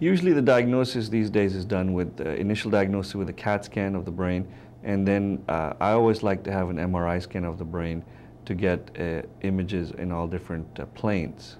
Usually the diagnosis these days is done with uh, initial diagnosis with a CAT scan of the brain, and then uh, I always like to have an MRI scan of the brain to get uh, images in all different uh, planes.